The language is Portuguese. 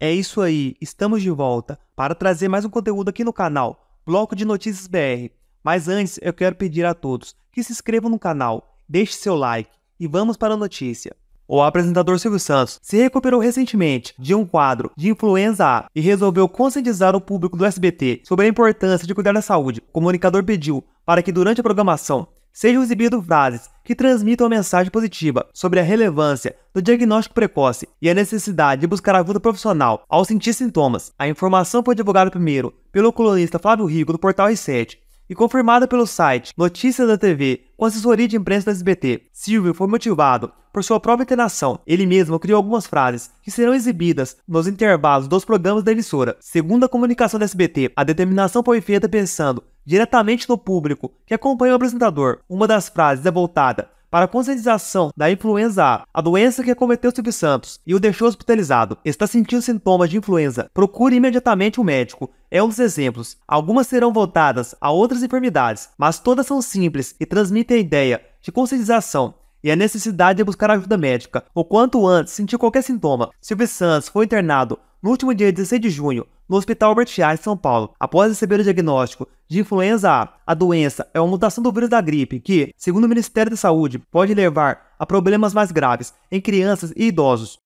É isso aí, estamos de volta para trazer mais um conteúdo aqui no canal Bloco de Notícias BR. Mas antes, eu quero pedir a todos que se inscrevam no canal, deixe seu like e vamos para a notícia. O apresentador Silvio Santos se recuperou recentemente de um quadro de influenza A e resolveu conscientizar o público do SBT sobre a importância de cuidar da saúde. O comunicador pediu para que durante a programação sejam exibidas frases que transmitam uma mensagem positiva sobre a relevância do diagnóstico precoce e a necessidade de buscar ajuda profissional ao sentir sintomas. A informação foi divulgada primeiro pelo colunista Flávio Rico do portal R7 e confirmada pelo site Notícias da TV com assessoria de imprensa da SBT. Silvio foi motivado por sua própria internação. Ele mesmo criou algumas frases que serão exibidas nos intervalos dos programas da emissora. Segundo a comunicação da SBT, a determinação foi feita pensando diretamente no público que acompanha o apresentador. Uma das frases é voltada para a conscientização da influenza A, a doença que acometeu Silvio Santos e o deixou hospitalizado. Está sentindo sintomas de influenza? Procure imediatamente um médico. É um dos exemplos. Algumas serão voltadas a outras enfermidades, mas todas são simples e transmitem a ideia de conscientização e a necessidade de buscar ajuda médica o quanto antes sentir qualquer sintoma. Silvio Santos foi internado no último dia 16 de junho no Hospital Albert Einstein, São Paulo, após receber o diagnóstico de influenza A. A doença é uma mutação do vírus da gripe que, segundo o Ministério da Saúde, pode levar a problemas mais graves em crianças e idosos.